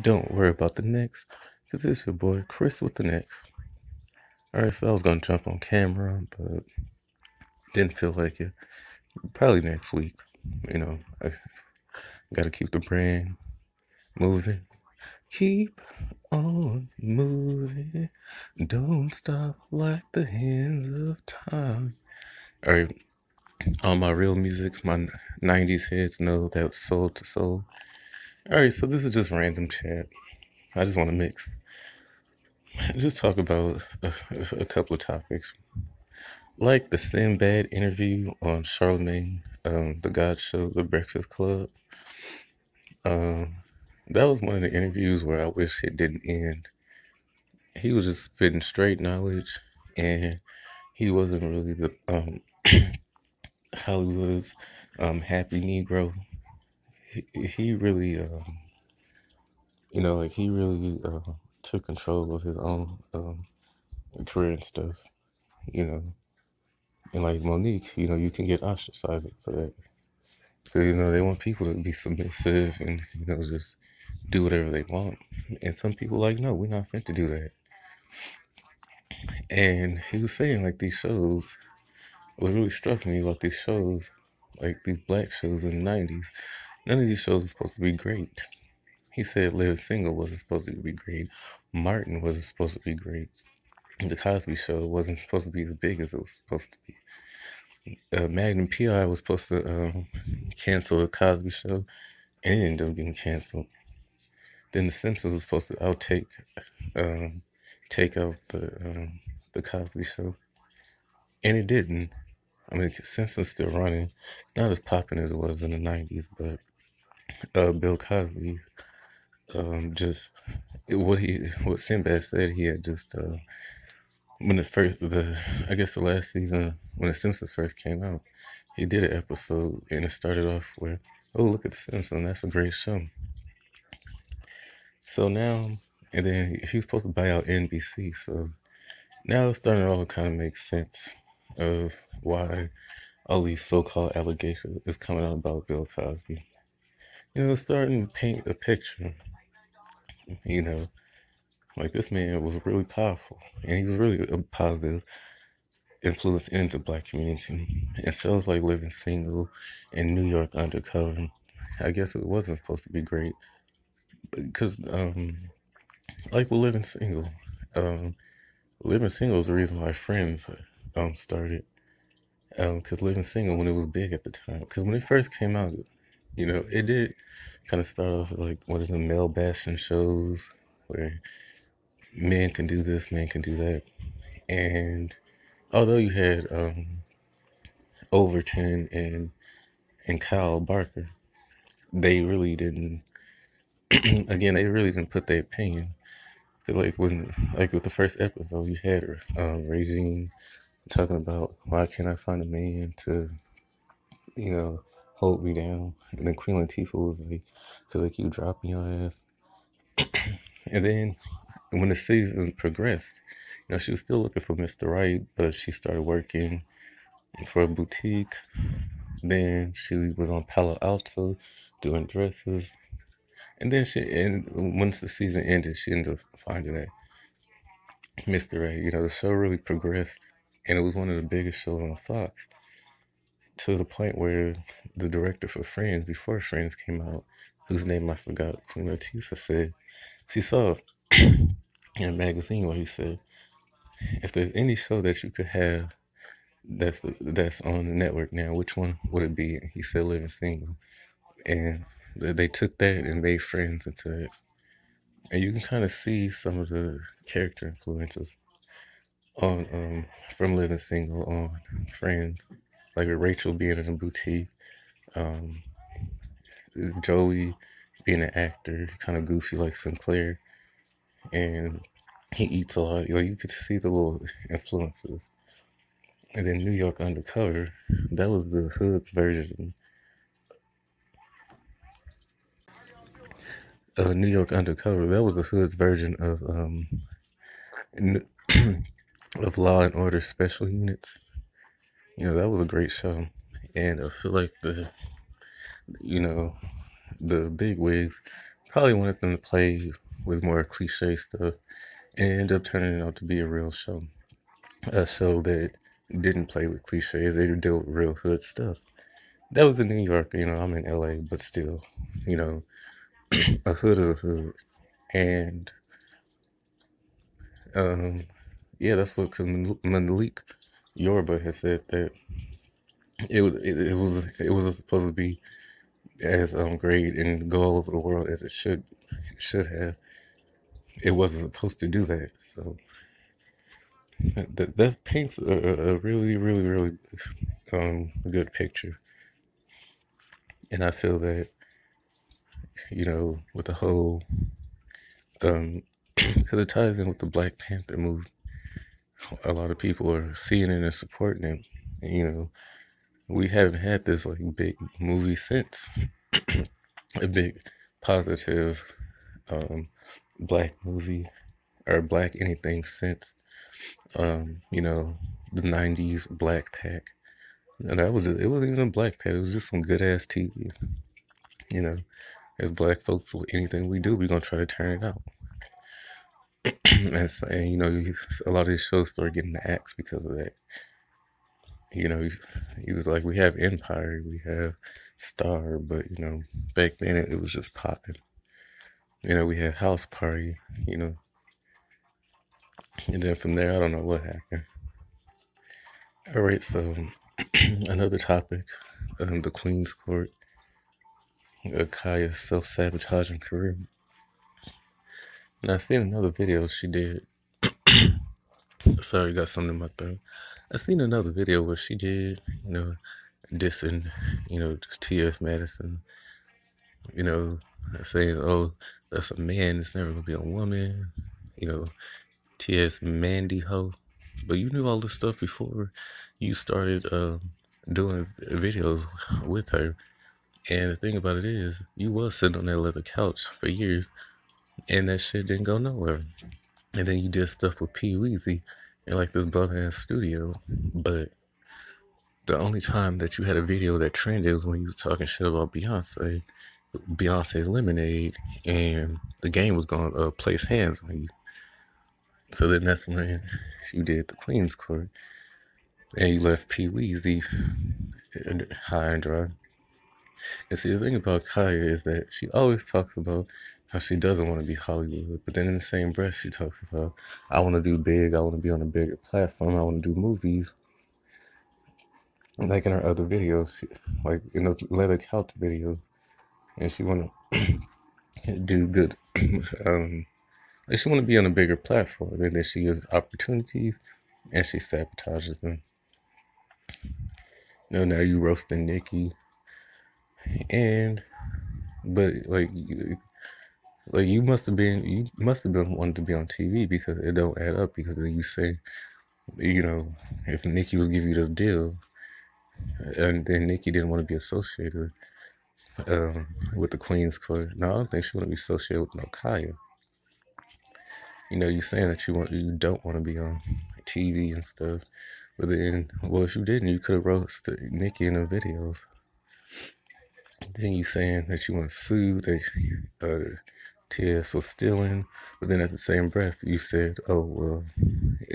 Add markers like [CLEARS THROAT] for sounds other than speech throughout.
Don't worry about the next, because it's your boy Xhris with the next. Alright, so I was gonna jump on camera, but didn't feel like it. Probably next week. You know, I gotta keep the brand moving. Keep on moving. Don't stop like the hands of time. Alright, all my real music, my 90s heads know that soul to soul. Alright, so this is just random chat. I just want to mix. Just talk about a, a couple of topics. Like the Sinbad interview on Charlemagne, um, the God Show, The Breakfast Club. Um, that was one of the interviews where I wish it didn't end. He was just spitting straight knowledge, and he wasn't really the um, [CLEARS THROAT] Hollywood's um, happy Negro. He, really, um, you know, like he really uh, took control of his own um, career and stuff, you know. And like Mo'Nique, you know, you can get ostracized for that. Because, you know, they want people to be submissive and, you know, just do whatever they want. And some people like, no, we're not fit to do that. And he was saying like these shows, what really struck me about these shows, like these black shows in the 90s, none of these shows are supposed to be great. He said Living Single wasn't supposed to be great. Martin wasn't supposed to be great. The Cosby Show wasn't supposed to be as big as it was supposed to be. Uh, Magnum PI was supposed to um, cancel the Cosby Show, and it ended up getting canceled. Then The Simpsons was supposed to outtake, um, take out the um, the Cosby Show, and it didn't. I mean, The Simpsons still running. It's not as popular as it was in the '90s, but uh, Bill Cosby um, just what he what Sinbad said he had just uh, when the first the I guess the last season when the Simpsons first came out, he did an episode and it started off where oh look at the Simpsons that's a great show. So now and then he was supposed to buy out NBC, so now it's starting to all kind of make sense of why all these so-called allegations is coming out about Bill Cosby. You know, starting to paint a picture. You know, like this man was really powerful, and he was really a positive influence into black community. And shows like Living Single and New York Undercover, I guess it wasn't supposed to be great, because um, like with Living Single, um, Living Single is the reason why Friends um started. Um, because Living Single when it was big at the time, because when it first came out, you know, it did kind of start off like one of the male bashing shows where men can do this, men can do that, and although you had um, Overton and and Kyle Barker, they really didn't. [CLEARS THROAT] again, they really didn't put their opinion. Cause like when like with the first episode, you had um, Regine talking about why can't I find a man to, you know, hold me down, and then Queen Latifah was like, cause they keep dropping your ass, [CLEARS THROAT] and then when the season progressed, you know, she was still looking for Mr. Right, but she started working for a boutique. Then she was on Palo Alto doing dresses. And then she, and once the season ended, she ended up finding that Mr. Right. You know, the show really progressed, and it was one of the biggest shows on Fox to the point where the director for Friends, before Friends came out, whose name I forgot, Queen Latifah said, she saw [CLEARS THROAT] in a magazine where he said, if there's any show that you could have that's the, that's on the network now, which one would it be? He said Living Single, and they took that and made Friends into it, and you can kind of see some of the character influences on um, from Living Single on Friends, like with Rachel being in a boutique, um, Joey being an actor, kind of goofy like Synclaire, and he eats a lot. You know, you could see the little influences. And then New York Undercover, that was the hood's version. Uh, New York Undercover, that was the hood's version of um [CLEARS THROAT] of Law and Order Special Units. You know, that was a great show, and I feel like the you know the big wigs probably wanted them to play with more cliche stuff and end up turning it out to be a real show. A show that didn't play with cliches, they dealt with real hood stuff. That was in New York, you know, I'm in LA, but still, you know, [CLEARS THROAT] a hood is a hood. And um, yeah, that's what cause Malik Yoba has said that it was it, it was it was supposed to be as um, great and go all over the world as it should should have. It wasn't supposed to do that. So that that paints a, a really really really um, good picture. And I feel that you know with the whole um [CLEARS THROAT] because it ties in with the Black Panther movie. A lot of people are seeing it and supporting it. And, you know, we haven't had this like big movie since [CLEARS THROAT] a big positive um, black movie or black anything since um, you know the '90s Black Pack. And that was it wasn't even a Black Pack. It was just some good ass TV. You know, as black folks, with anything we do, we're gonna try to turn it out. [CLEARS THROAT] and, you know, a lot of these shows started getting the axe because of that you know, he was like, we have Empire, we have Star, but you know, back then it, it was just popping. You know, we had House Party, you know, and then from there, I don't know what happened. All right, so [CLEARS THROAT] another topic, um, the Queen's Court, Khia's self-sabotaging career. And I seen another video she did. [COUGHS] Sorry, got something in my throat. I seen another video where she did, you know, dissing, you know, just T.S. Madison, you know, saying, oh, that's a man, it's never gonna be a woman, you know, T.S. Mandy Ho. But you knew all this stuff before you started uh, doing videos with her. And the thing about it is, you was sitting on that leather couch for years, and that shit didn't go nowhere. And then you did stuff with P. Weezy in like this bum ass studio, but the only time that you had a video that trended was when you was talking shit about Beyonce, Beyonce's Lemonade, and the game was gonna uh, place hands on you. So then that's when you did the Queen's Court, and you left Pee Weezy high and dry. And see, the thing about Khia is that she always talks about how she doesn't want to be Hollywood, but then in the same breath, she talks about, I want to do big, I want to be on a bigger platform, I want to do movies. Like in her other videos, she, like in the Leather Couch video, and she want [CLEARS THROAT] to do good. [CLEARS THROAT] um, like she want to be on a bigger platform, and then she gives opportunities, and she sabotages them. You know, now you roasting Nicki, and but like like you must have been you must have been wanting to be on TV because it don't add up because then you say, you know, if Nicki was giving you this deal, and then Nicki didn't want to be associated um, with the Queen's Court. No, I don't think she want to be associated with no Khia. You know, you saying that you want you don't want to be on TV and stuff, but then well, if you didn't, you could have roasted Nicki in the videos. Then you saying that you want to sue that. Uh, TS was stealing, but then at the same breath, you said, "Oh well,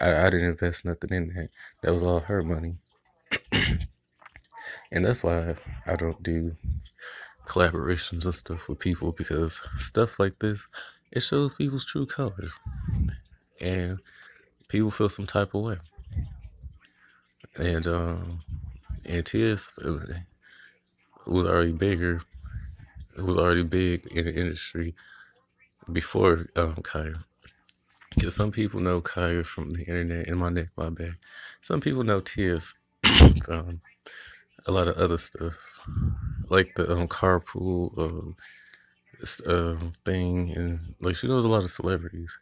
I, I didn't invest nothing in that. That was all her money." [CLEARS THROAT] and that's why I, don't do collaborations and stuff with people because stuff like this it shows people's true colors, and people feel some type of way. And um, and TS was already bigger. It was already big in the industry before um, Khia. Because some people know Khia from the internet and my neck, my back. Some people know Tears from [COUGHS] a lot of other stuff, like the um, carpool um, uh, thing, and like she knows a lot of celebrities.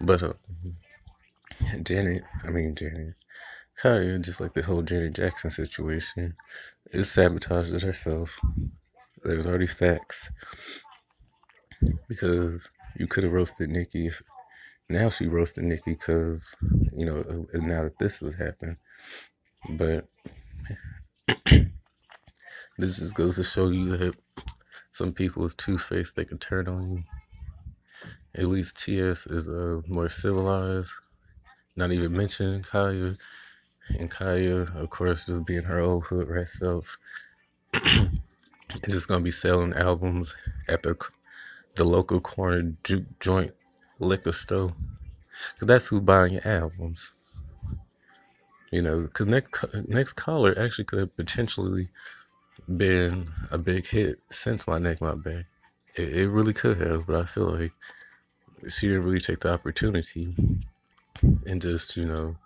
But uh, Janet, I mean Janet, Khia, just like the whole Janet Jackson situation, is sabotaged herself. There's already facts because you could have roasted Nicki. If, now she roasted Nicki because you know now that this has happened, but [COUGHS] this just goes to show you that some people is two faced, they can turn on you. At least TS is uh, more civilized. Not even mentioning Khia. And Khia, of course, just being her old hood rat self. [COUGHS] just gonna be selling albums at the the local corner juke joint liquor store. Cause that's who buying your albums. You know, cause next next caller actually could have potentially been a big hit since my neck my back. It, it really could have, but I feel like she didn't really take the opportunity and just you know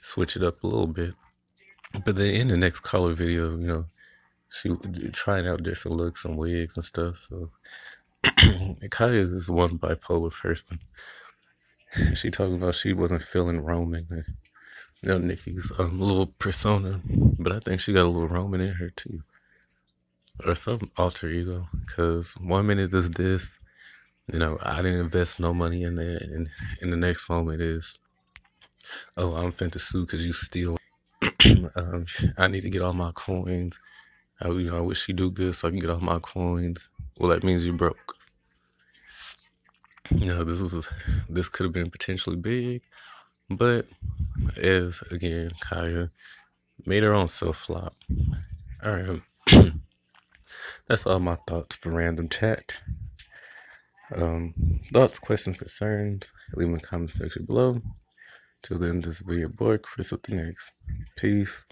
switch it up a little bit. But then in the next color video, you know, she trying out different looks and wigs and stuff. So [CLEARS THROAT] Khia is one bipolar person. [LAUGHS] She talking about she wasn't feeling Roman, and, you know, Nicki's um, little persona, but I think she got a little Roman in her too, or some alter ego. Cause one minute is this, you know, I didn't invest no money in there, and in the next moment is, oh, I'm finna sue because you steal. [CLEARS THROAT] um, I need to get all my coins. I, you know, I wish you do good so I can get all my coins. Well, that means you broke. You know, this was this could have been potentially big, but as again, Khia made her own self flop. All right, [CLEARS THROAT] that's all my thoughts for random chat. Um, thoughts, questions, concerns, leave them in the comment section below. Till then, this will be your boy Xhris with the next. Peace.